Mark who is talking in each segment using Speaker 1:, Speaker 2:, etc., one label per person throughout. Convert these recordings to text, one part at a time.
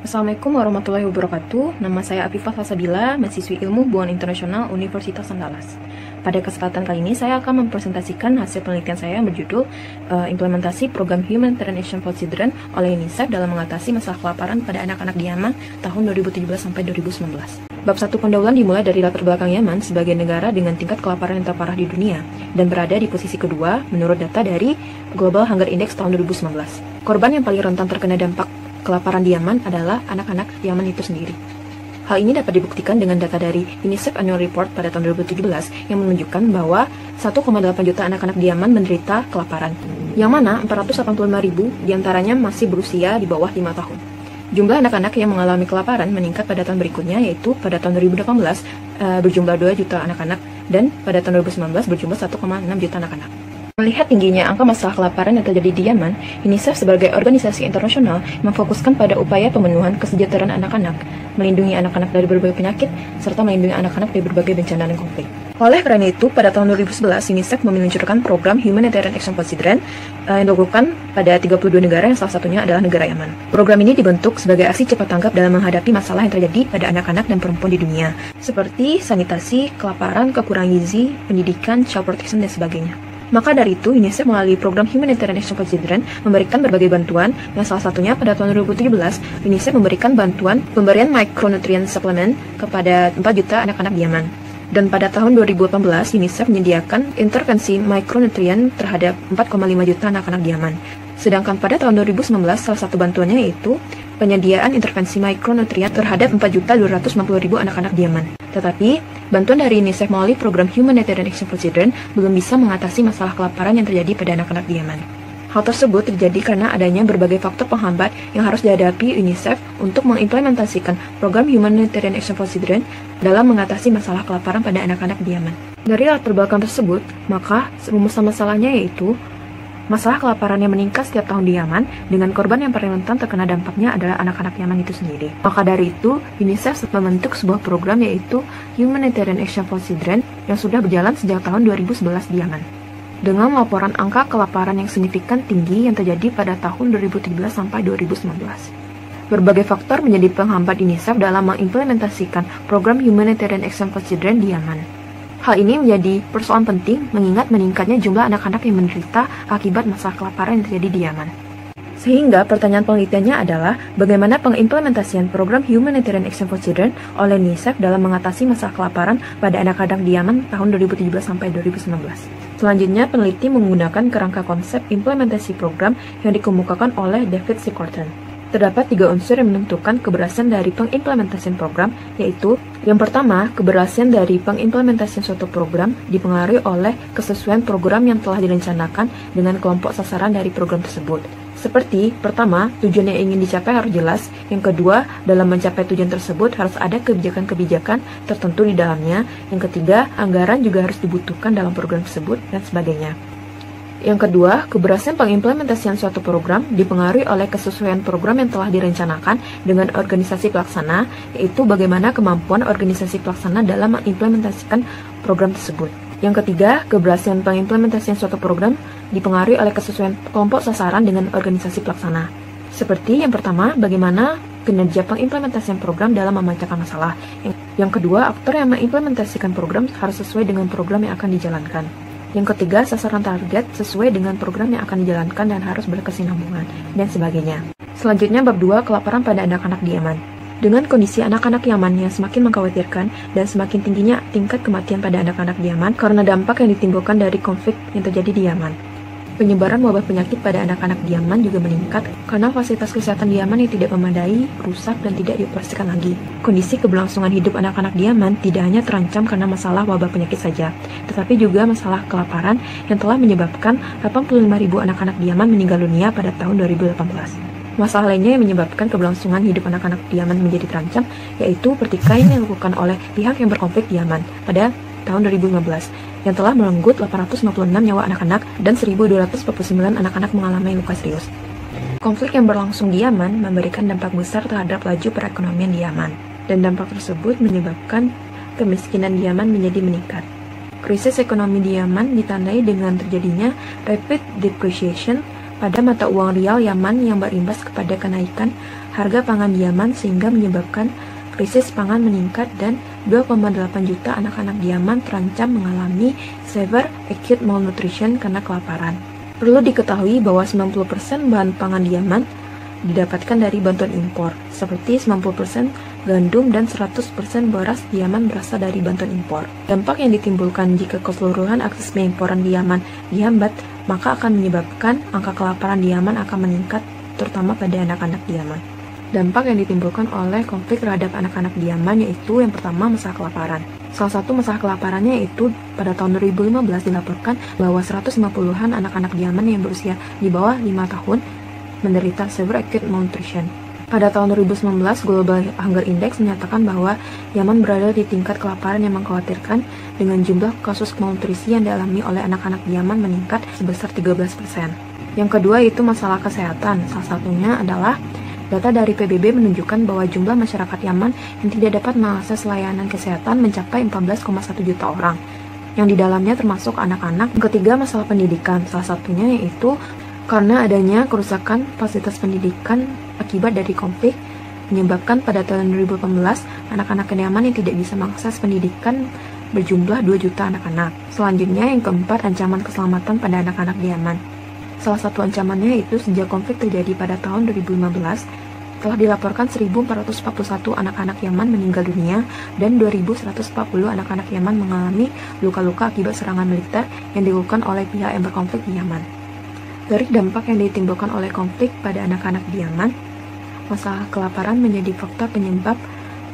Speaker 1: Assalamualaikum warahmatullahi wabarakatuh. Nama saya Afifah Fasabila, mahasiswi Ilmu Hubungan Internasional Universitas Andalas. Pada kesempatan kali ini saya akan mempresentasikan hasil penelitian saya yang berjudul uh, Implementasi Program Humanitarian Action for Children oleh UNICEF dalam mengatasi masalah kelaparan pada anak-anak di Yaman tahun 2017 sampai 2019. Bab satu pendahuluan dimulai dari latar belakang Yaman sebagai negara dengan tingkat kelaparan yang terparah di dunia dan berada di posisi kedua menurut data dari Global Hunger Index tahun 2019. Korban yang paling rentan terkena dampak kelaparan di Yaman adalah anak-anak Yaman itu sendiri. Hal ini dapat dibuktikan dengan data dari UNICEF Annual Report pada tahun 2017 yang menunjukkan bahwa 1,8 juta anak-anak di Yaman menderita kelaparan, yang mana 485 ribu di antaranya masih berusia di bawah 5 tahun. Jumlah anak-anak yang mengalami kelaparan meningkat pada tahun berikutnya, yaitu pada tahun 2018 uh, berjumlah 2 juta anak-anak, dan pada tahun 2019 berjumlah 1,6 juta anak-anak. Melihat tingginya angka masalah kelaparan yang terjadi di Yaman, UNICEF sebagai organisasi internasional memfokuskan pada upaya pemenuhan kesejahteraan anak-anak, melindungi anak-anak dari berbagai penyakit, serta melindungi anak-anak dari berbagai bencana dan konflik. Oleh karena itu, pada tahun 2011, UNICEF meluncurkan program Humanitarian Action Children uh, yang dilakukan pada 32 negara yang salah satunya adalah negara Yaman. Program ini dibentuk sebagai aksi cepat tanggap dalam menghadapi masalah yang terjadi pada anak-anak dan perempuan di dunia, seperti sanitasi, kelaparan, kekurangan gizi, pendidikan, child protection, dan sebagainya. Maka dari itu, UNICEF melalui program Humanitarian Action for Children memberikan berbagai bantuan, yang salah satunya pada tahun 2017, UNICEF memberikan bantuan pemberian micronutrient supplement kepada 4 juta anak-anak di Yaman. Dan pada tahun 2018, UNICEF menyediakan intervensi micronutrient terhadap 4,5 juta anak-anak di Yaman. Sedangkan pada tahun 2019, salah satu bantuannya yaitu penyediaan intervensi micronutrient terhadap 4.250.000 anak-anak di Yaman. Tetapi, bantuan dari UNICEF melalui program Humanitarian Action for Children belum bisa mengatasi masalah kelaparan yang terjadi pada anak-anak di Yaman. Hal tersebut terjadi karena adanya berbagai faktor penghambat yang harus dihadapi UNICEF untuk mengimplementasikan program Humanitarian Action for Children dalam mengatasi masalah kelaparan pada anak-anak di Yaman. Dari latar belakang tersebut, maka rumusan masalahnya yaitu Masalah kelaparan yang meningkat setiap tahun di Yaman dengan korban yang paling rentan terkena dampaknya adalah anak-anak Yaman itu sendiri. Maka dari itu, UNICEF membentuk sebuah program yaitu Humanitarian Action for Children yang sudah berjalan sejak tahun 2011 di Yaman. Dengan laporan angka kelaparan yang signifikan tinggi yang terjadi pada tahun 2013 sampai 2019. Berbagai faktor menjadi penghambat UNICEF dalam mengimplementasikan program Humanitarian Action for Children di Yaman. Hal ini menjadi persoalan penting mengingat meningkatnya jumlah anak-anak yang menderita akibat masalah kelaparan yang terjadi di Yaman. Sehingga pertanyaan penelitiannya adalah bagaimana pengimplementasian program Humanitarian Action for Children oleh UNICEF dalam mengatasi masalah kelaparan pada anak-anak di Yaman tahun 2017 sampai 2019. Selanjutnya, peneliti menggunakan kerangka konsep implementasi program yang dikemukakan oleh David C. Corton. Terdapat tiga unsur yang menentukan keberhasilan dari pengimplementasian program, yaitu yang pertama, keberhasilan dari pengimplementasian suatu program dipengaruhi oleh kesesuaian program yang telah direncanakan dengan kelompok sasaran dari program tersebut. Seperti, pertama, tujuan yang ingin dicapai harus jelas. Yang kedua, dalam mencapai tujuan tersebut harus ada kebijakan-kebijakan tertentu di dalamnya. Yang ketiga, anggaran juga harus dibutuhkan dalam program tersebut, dan sebagainya. Yang kedua, keberhasilan pengimplementasian suatu program dipengaruhi oleh kesesuaian program yang telah direncanakan dengan organisasi pelaksana, yaitu bagaimana kemampuan organisasi pelaksana dalam mengimplementasikan program tersebut. Yang ketiga, keberhasilan pengimplementasian suatu program dipengaruhi oleh kesesuaian kelompok sasaran dengan organisasi pelaksana. Seperti yang pertama, bagaimana kinerja pengimplementasian program dalam memecahkan masalah. Yang kedua, aktor yang mengimplementasikan program harus sesuai dengan program yang akan dijalankan. Yang ketiga, sasaran target sesuai dengan program yang akan dijalankan dan harus berkesinambungan, dan sebagainya. Selanjutnya, bab 2, kelaparan pada anak-anak di Yaman. Dengan kondisi anak-anak Yaman yang semakin mengkhawatirkan dan semakin tingginya tingkat kematian pada anak-anak di Yaman karena dampak yang ditimbulkan dari konflik yang terjadi di Yaman. Penyebaran wabah penyakit pada anak-anak di Yaman juga meningkat karena fasilitas kesehatan di Yaman yang tidak memadai, rusak, dan tidak dioperasikan lagi. Kondisi keberlangsungan hidup anak-anak di Yaman tidak hanya terancam karena masalah wabah penyakit saja, tetapi juga masalah kelaparan yang telah menyebabkan 85.000 anak-anak di Yaman meninggal dunia pada tahun 2018. Masalah lainnya yang menyebabkan keberlangsungan hidup anak-anak di Yaman menjadi terancam, yaitu pertikaian yang dilakukan oleh pihak yang berkonflik di Yaman pada tahun 2015 yang telah merenggut 856 nyawa anak-anak dan 1.249 anak-anak mengalami luka serius. Konflik yang berlangsung di Yaman memberikan dampak besar terhadap laju perekonomian di Yaman, dan dampak tersebut menyebabkan kemiskinan di Yaman menjadi meningkat. Krisis ekonomi di Yaman ditandai dengan terjadinya rapid depreciation, pada mata uang rial Yaman yang berimbas kepada kenaikan harga pangan di Yaman sehingga menyebabkan krisis pangan meningkat dan 2,8 juta anak-anak di Yaman terancam mengalami severe acute malnutrition karena kelaparan. Perlu diketahui bahwa 90% bahan pangan di Yaman didapatkan dari bantuan impor, seperti 90% gandum dan 100% beras di Yaman berasal dari bantuan impor. Dampak yang ditimbulkan jika keseluruhan akses pengimporan di Yaman dihambat, maka akan menyebabkan angka kelaparan di Yaman akan meningkat, terutama pada anak-anak di Yaman. Dampak yang ditimbulkan oleh konflik terhadap anak-anak di Yaman yaitu yang pertama masalah kelaparan. Salah satu masalah kelaparannya yaitu pada tahun 2015 dilaporkan bahwa 150-an anak-anak di Yaman yang berusia di bawah 5 tahun menderita severe acute malnutrition. Pada tahun 2019, Global Hunger Index menyatakan bahwa Yaman berada di tingkat kelaparan yang mengkhawatirkan dengan jumlah kasus malnutrisi yang dialami oleh anak-anak di Yaman meningkat sebesar 13%. Yang kedua itu masalah kesehatan. Salah satunya adalah data dari PBB menunjukkan bahwa jumlah masyarakat Yaman yang tidak dapat mengakses layanan kesehatan mencapai 14,1 juta orang yang di dalamnya termasuk anak-anak. Ketiga, masalah pendidikan. Salah satunya yaitu karena adanya kerusakan fasilitas pendidikan akibat dari konflik menyebabkan pada tahun 2018 anak-anak Yaman yang tidak bisa mengakses pendidikan berjumlah 2 juta anak-anak. Selanjutnya yang keempat ancaman keselamatan pada anak-anak di Yaman. Salah satu ancamannya itu sejak konflik terjadi pada tahun 2015 telah dilaporkan 1.441 anak-anak Yaman meninggal dunia dan 2.140 anak-anak Yaman mengalami luka-luka akibat serangan militer yang dilakukan oleh pihak yang berkonflik di Yaman. Dari dampak yang ditimbulkan oleh konflik pada anak-anak di Yaman, masalah kelaparan menjadi faktor penyebab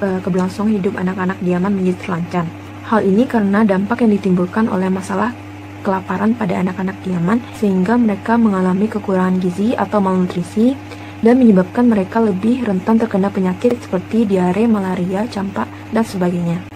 Speaker 1: ke keberlangsungan hidup anak-anak di Yaman menjadi terlancar. Hal ini karena dampak yang ditimbulkan oleh masalah kelaparan pada anak-anak Yaman sehingga mereka mengalami kekurangan gizi atau malnutrisi dan menyebabkan mereka lebih rentan terkena penyakit seperti diare, malaria, campak, dan sebagainya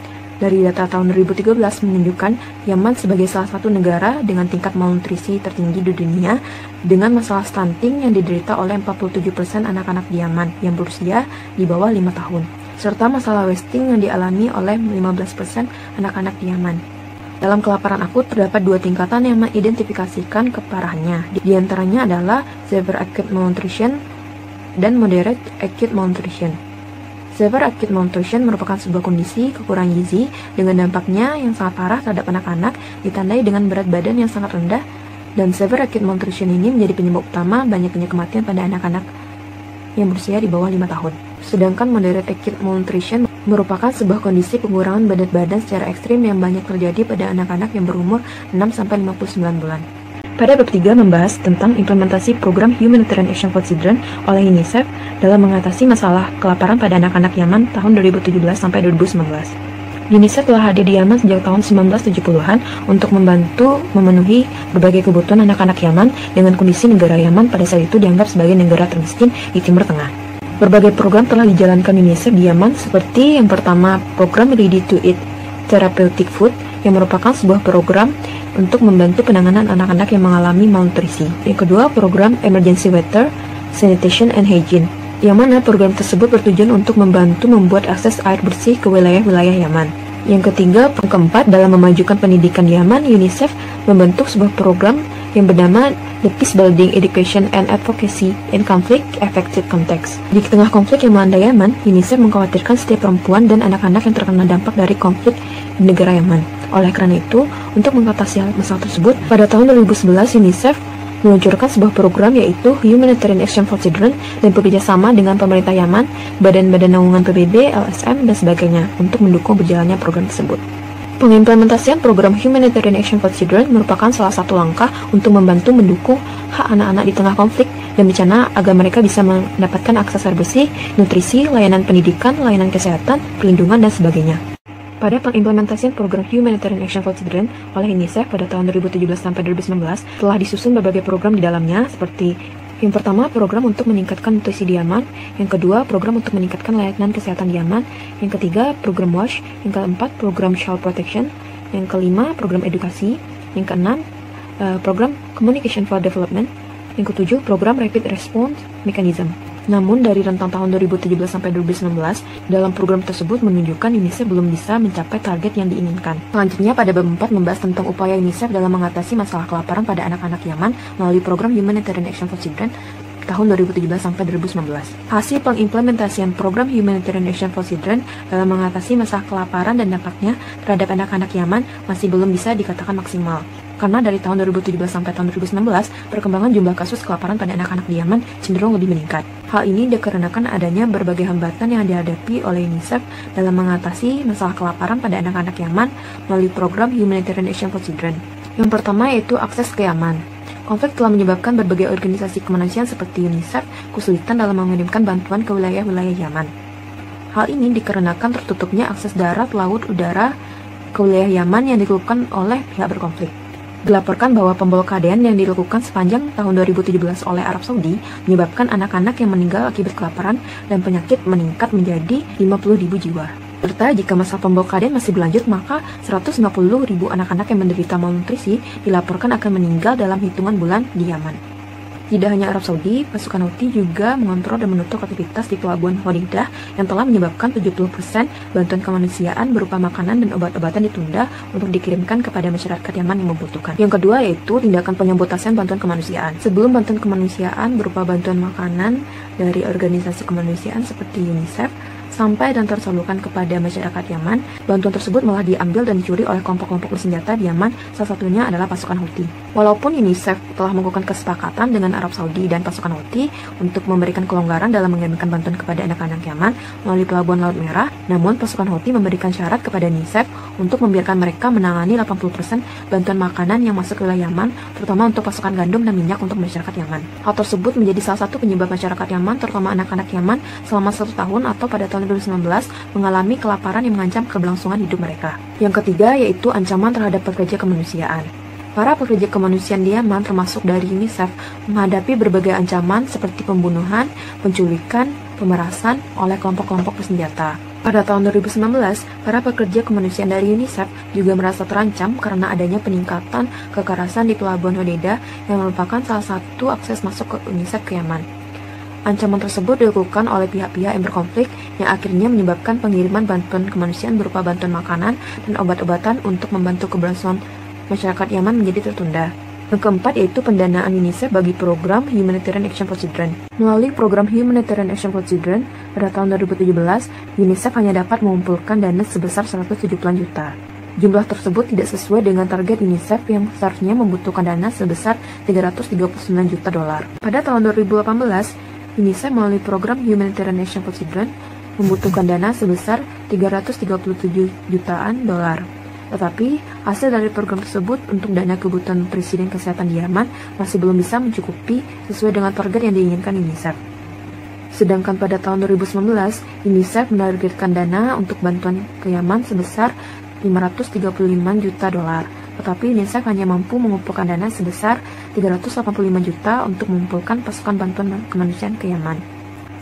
Speaker 1: dari data tahun 2013 menunjukkan Yaman sebagai salah satu negara dengan tingkat malnutrisi tertinggi di dunia dengan masalah stunting yang diderita oleh 47% anak-anak di Yaman yang berusia di bawah 5 tahun serta masalah wasting yang dialami oleh 15% anak-anak di Yaman. Dalam kelaparan akut terdapat dua tingkatan yang mengidentifikasikan keparahannya. Di antaranya adalah severe acute malnutrition dan moderate acute malnutrition. Severe acute malnutrition merupakan sebuah kondisi kekurangan gizi dengan dampaknya yang sangat parah terhadap anak-anak ditandai dengan berat badan yang sangat rendah dan severe acute malnutrition ini menjadi penyebab utama banyaknya kematian pada anak-anak yang berusia di bawah 5 tahun. Sedangkan moderate acute malnutrition merupakan sebuah kondisi pengurangan berat badan secara ekstrim yang banyak terjadi pada anak-anak yang berumur 6-59 bulan. Pada bab 3 membahas tentang implementasi program Humanitarian Action for Children oleh UNICEF dalam mengatasi masalah kelaparan pada anak-anak Yaman tahun 2017 sampai 2019. UNICEF telah hadir di Yaman sejak tahun 1970-an untuk membantu memenuhi berbagai kebutuhan anak-anak Yaman dengan kondisi negara Yaman pada saat itu dianggap sebagai negara termiskin di Timur Tengah. Berbagai program telah dijalankan UNICEF di Yaman seperti yang pertama program Ready to Eat Therapeutic Food yang merupakan sebuah program untuk membantu penanganan anak-anak yang mengalami malnutrisi. Yang kedua, program Emergency Water, Sanitation and Hygiene, yang mana program tersebut bertujuan untuk membantu membuat akses air bersih ke wilayah-wilayah Yaman. Yang ketiga, yang keempat, dalam memajukan pendidikan Yaman, UNICEF membentuk sebuah program yang bernama The Peace Building Education and Advocacy in Conflict Effective Context. Di tengah konflik yang melanda Yaman, UNICEF mengkhawatirkan setiap perempuan dan anak-anak yang terkena dampak dari konflik di negara Yaman. Oleh karena itu, untuk mengatasi hal masalah tersebut, pada tahun 2011 UNICEF meluncurkan sebuah program yaitu Humanitarian Action for Children dan bekerja sama dengan pemerintah Yaman, badan-badan naungan PBB, LSM, dan sebagainya untuk mendukung berjalannya program tersebut. Pengimplementasian program Humanitarian Action for Children merupakan salah satu langkah untuk membantu mendukung hak anak-anak di tengah konflik dan bencana agar mereka bisa mendapatkan akses air bersih, nutrisi, layanan pendidikan, layanan kesehatan, perlindungan, dan sebagainya. Pada pengimplementasian program Humanitarian Action for Children oleh UNICEF pada tahun 2017 sampai 2019 telah disusun berbagai program di dalamnya seperti yang pertama, program untuk meningkatkan nutrisi di Yaman. Yang kedua, program untuk meningkatkan layanan kesehatan di Yaman. Yang ketiga, program WASH. Yang keempat, program Child Protection. Yang kelima, program edukasi. Yang keenam, uh, program Communication for Development. Yang ketujuh, program Rapid Response Mechanism. Namun dari rentang tahun 2017 sampai 2019, dalam program tersebut menunjukkan UNICEF belum bisa mencapai target yang diinginkan. Selanjutnya pada bab 4 membahas tentang upaya UNICEF dalam mengatasi masalah kelaparan pada anak-anak Yaman melalui program Humanitarian Action for Children tahun 2017 sampai 2019. Hasil pengimplementasian program Humanitarian Action for Children dalam mengatasi masalah kelaparan dan dampaknya terhadap anak-anak Yaman masih belum bisa dikatakan maksimal. Karena dari tahun 2017 sampai tahun 2019, perkembangan jumlah kasus kelaparan pada anak-anak di Yaman cenderung lebih meningkat. Hal ini dikarenakan adanya berbagai hambatan yang dihadapi oleh UNICEF dalam mengatasi masalah kelaparan pada anak-anak Yaman melalui program Humanitarian Action for Children. Yang pertama yaitu akses ke Yaman. Konflik telah menyebabkan berbagai organisasi kemanusiaan seperti UNICEF kesulitan dalam mengirimkan bantuan ke wilayah-wilayah Yaman. Hal ini dikarenakan tertutupnya akses darat, laut, udara ke wilayah Yaman yang dikeluhkan oleh pihak berkonflik. Dilaporkan bahwa pemblokadean yang dilakukan sepanjang tahun 2017 oleh Arab Saudi menyebabkan anak-anak yang meninggal akibat kelaparan dan penyakit meningkat menjadi 50.000 jiwa. Serta jika masa pemblokadean masih berlanjut, maka 150.000 anak-anak yang menderita malnutrisi dilaporkan akan meninggal dalam hitungan bulan di Yaman. Tidak hanya Arab Saudi, pasukan Houthi juga mengontrol dan menutup aktivitas di pelabuhan Hodidah yang telah menyebabkan 70% bantuan kemanusiaan berupa makanan dan obat-obatan ditunda untuk dikirimkan kepada masyarakat Yaman yang membutuhkan. Yang kedua yaitu tindakan penyambutasan bantuan kemanusiaan. Sebelum bantuan kemanusiaan berupa bantuan makanan dari organisasi kemanusiaan seperti UNICEF, sampai dan tersalurkan kepada masyarakat Yaman, bantuan tersebut malah diambil dan dicuri oleh kelompok-kelompok bersenjata di Yaman, salah satunya adalah pasukan Houthi. Walaupun UNICEF telah melakukan kesepakatan dengan Arab Saudi dan pasukan Houthi untuk memberikan kelonggaran dalam mengirimkan bantuan kepada anak-anak Yaman melalui pelabuhan Laut Merah, namun pasukan Houthi memberikan syarat kepada UNICEF untuk membiarkan mereka menangani 80% bantuan makanan yang masuk ke wilayah Yaman, terutama untuk pasukan gandum dan minyak untuk masyarakat Yaman. Hal tersebut menjadi salah satu penyebab masyarakat Yaman, terutama anak-anak Yaman, selama satu tahun atau pada tahun 2019 mengalami kelaparan yang mengancam keberlangsungan hidup mereka. Yang ketiga yaitu ancaman terhadap pekerja kemanusiaan. Para pekerja kemanusiaan di Yaman termasuk dari UNICEF menghadapi berbagai ancaman seperti pembunuhan, penculikan, pemerasan oleh kelompok-kelompok bersenjata. Pada tahun 2019, para pekerja kemanusiaan dari UNICEF juga merasa terancam karena adanya peningkatan kekerasan di Pelabuhan Hodeida yang merupakan salah satu akses masuk ke UNICEF ke Yaman. Ancaman tersebut dilakukan oleh pihak-pihak yang berkonflik yang akhirnya menyebabkan pengiriman bantuan kemanusiaan berupa bantuan makanan dan obat-obatan untuk membantu keberlangsungan masyarakat Yaman menjadi tertunda. Yang keempat yaitu pendanaan UNICEF bagi program Humanitarian Action for Children. Melalui program Humanitarian Action for Children, pada tahun 2017, UNICEF hanya dapat mengumpulkan dana sebesar 170 juta. Jumlah tersebut tidak sesuai dengan target UNICEF yang seharusnya membutuhkan dana sebesar 339 juta dolar. Pada tahun 2018, UNICEF melalui program Humanitarian Action for Children membutuhkan dana sebesar 337 jutaan dolar. Tetapi, hasil dari program tersebut untuk dana kebutuhan Presiden Kesehatan di Yaman masih belum bisa mencukupi sesuai dengan target yang diinginkan UNICEF. Sedangkan pada tahun 2019, UNICEF menargetkan dana untuk bantuan ke Yaman sebesar 535 juta dolar tetapi UNICEF hanya mampu mengumpulkan dana sebesar 385 juta untuk mengumpulkan pasukan bantuan kemanusiaan ke Yaman.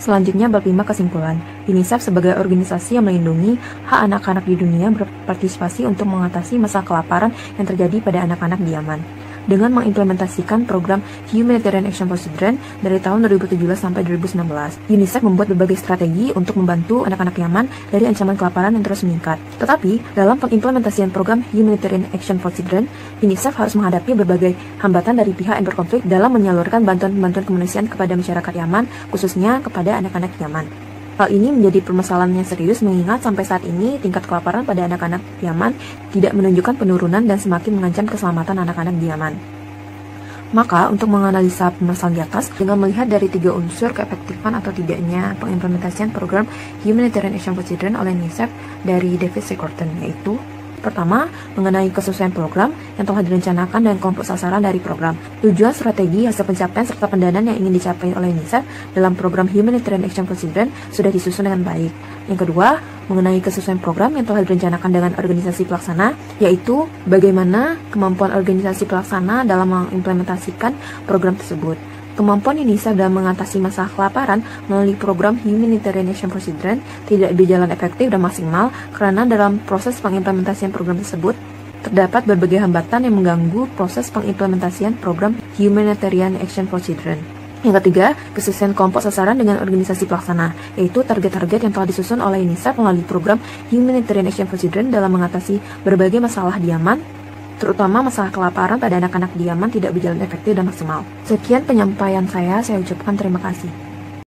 Speaker 1: Selanjutnya bab 5 kesimpulan. UNICEF sebagai organisasi yang melindungi hak anak-anak di dunia berpartisipasi untuk mengatasi masalah kelaparan yang terjadi pada anak-anak di Yaman dengan mengimplementasikan program Humanitarian Action for Children dari tahun 2017 sampai 2019. UNICEF membuat berbagai strategi untuk membantu anak-anak Yaman dari ancaman kelaparan yang terus meningkat. Tetapi, dalam pengimplementasian program Humanitarian Action for Children, UNICEF harus menghadapi berbagai hambatan dari pihak yang berkonflik dalam menyalurkan bantuan-bantuan kemanusiaan kepada masyarakat Yaman, khususnya kepada anak-anak Yaman. Hal ini menjadi permasalahan yang serius mengingat sampai saat ini tingkat kelaparan pada anak-anak Yaman tidak menunjukkan penurunan dan semakin mengancam keselamatan anak-anak di Yaman. Maka, untuk menganalisa permasalahan di atas, dengan melihat dari tiga unsur keefektifan atau tidaknya pengimplementasian program Humanitarian Action for Children oleh UNICEF dari David Secorton, yaitu Pertama, mengenai kesesuaian program yang telah direncanakan dan kelompok sasaran dari program. Tujuan strategi, hasil pencapaian, serta pendanaan yang ingin dicapai oleh UNICEF dalam program Humanitarian Action for sudah disusun dengan baik. Yang kedua, mengenai kesesuaian program yang telah direncanakan dengan organisasi pelaksana, yaitu bagaimana kemampuan organisasi pelaksana dalam mengimplementasikan program tersebut. Kemampuan UNICEF dalam mengatasi masalah kelaparan melalui program Humanitarian Action for Children tidak berjalan efektif dan maksimal karena dalam proses pengimplementasian program tersebut terdapat berbagai hambatan yang mengganggu proses pengimplementasian program Humanitarian Action Children. Yang ketiga, kesesuaian kelompok sasaran dengan organisasi pelaksana, yaitu target-target yang telah disusun oleh UNICEF melalui program Humanitarian Action Children dalam mengatasi berbagai masalah di Yaman, terutama masalah kelaparan pada anak-anak di Yaman tidak berjalan efektif dan maksimal. Sekian penyampaian saya, saya ucapkan terima kasih.